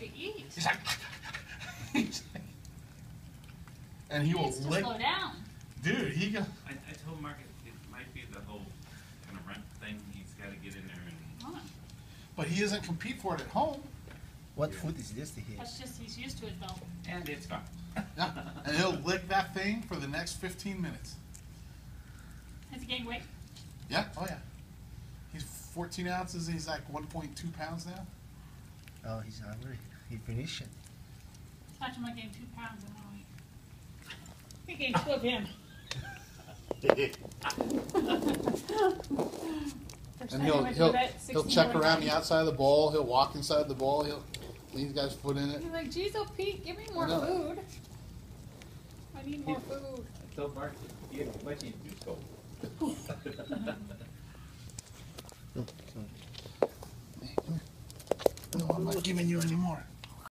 Jeez. He's like, he's like- and he will lick, slow down. dude. He go, I, I told Mark it, it might be the whole kind of rent thing, he's gotta get in there and, but he doesn't compete for it at home. What food is this to him? That's just, he's used to it though. and it's fine. Yeah, and he'll lick that thing for the next 15 minutes. Has he gained weight? Yeah, oh yeah. He's 14 ounces. He's like 1.2 pounds now. Oh, he's hungry. He finished it. Fatima gained two pounds in one week. He gained two of him. And he'll he'll the he'll check more around the outside of the ball. He'll walk inside the ball. He'll leave his guy's foot in it. He's like, geez, oh Pete, give me more know. food. I need more food. I told Mark, you have much you do so. No, I'm not giving you any more.